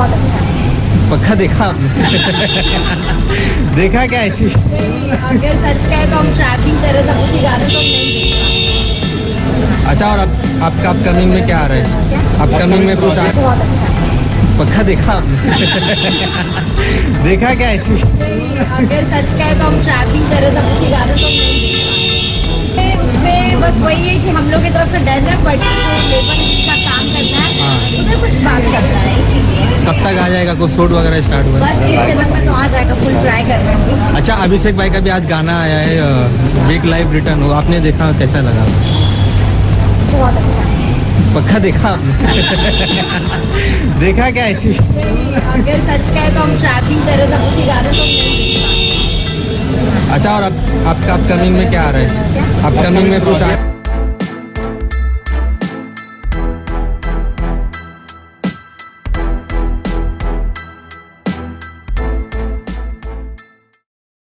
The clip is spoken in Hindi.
बहुत अच्छा है। पक्का देखा आपने? देखा क्या ऐसी? नहीं अगर सच कहे तो हम ट्रैकिंग कर रहे उसकी गाने तो नहीं अच्छा और आप, आपका अपकमिंग में क्या आ रहा है? अपकमिंग में कुछ आ बहुत अच्छा है। पक्का देखा आपने? देखा क्या ऐसी? नहीं अगर सच कहे तो हम ट्रैकिंग कर रहे उसकी गाने तो नहीं उसमें बस वही है कि हम लोग की तरफ़ से डर है बट लेबर तक आ जाएगा कुछ शूट वगैरह स्टार्ट हुआ बस इस जन्म में तो हैं। अच्छा अभिषेक भाई का भी आज गाना आया है बिग लाइफ रिटर्न हो। आपने देखा कैसा लगा? बहुत अच्छा। पक्का देखा आपने? देखा क्या ऐसी अगर सच कहे तो हम ट्रैकिंग कर रहे गाने तो। अच्छा और आप, आपका अपकमिंग में क्या आ रहा है? अपकमिंग में कुछ आ